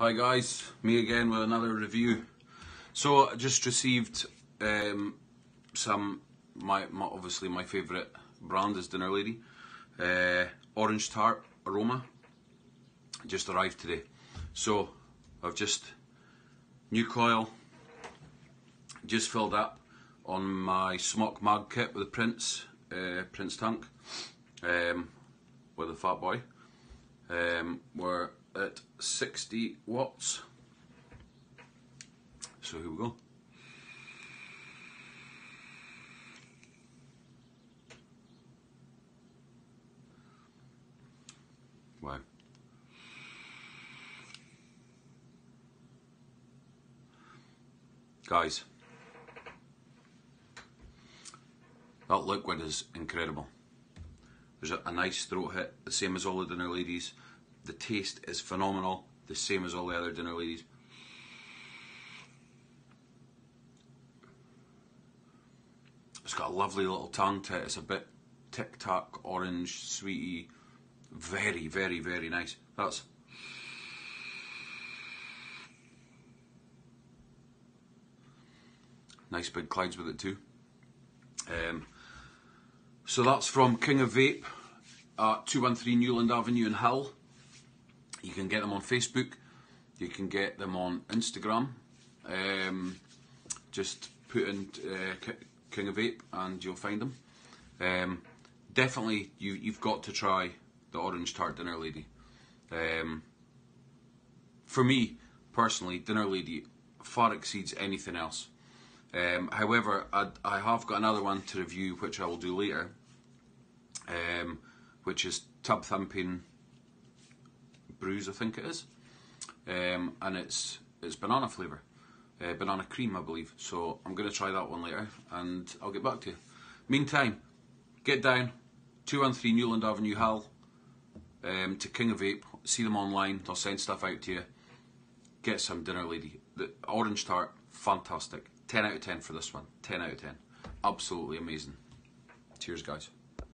Hi guys, me again with another review. So I just received um, some my, my obviously my favourite brand is Dinner Lady uh, orange tart aroma. Just arrived today, so I've just new coil just filled up on my SMOK mag kit with the Prince uh, Prince tank um, with a fat boy. Um, we're at 60 watts. So here we go. Wow. Guys, that liquid is incredible. There's a, a nice throat hit, the same as all the dinner ladies. The taste is phenomenal, the same as all the other dinner ladies. It's got a lovely little tongue to it. It's a bit tic tac, orange, sweety. Very, very, very nice. That's nice big clouds with it too. Um, so that's from King of Vape at 213 Newland Avenue in Hull. You can get them on Facebook. You can get them on Instagram. Um, just put in uh, King of Vape and you'll find them. Um, definitely, you, you've got to try the Orange Tart Dinner Lady. Um, for me, personally, Dinner Lady far exceeds anything else. Um, however, I, I, have got another one to review, which I will do later, um, which is Tub Thumping brews, I think it is, um, and it's it's banana flavour, uh, banana cream, I believe. So I'm going to try that one later, and I'll get back to you. Meantime, get down, 213 Newland Avenue, Hull, um, to King of Vape. See them online. They'll send stuff out to you. Get some dinner, lady. The orange tart, fantastic. 10 out of 10 for this one. 10 out of 10. Absolutely amazing. Cheers, guys.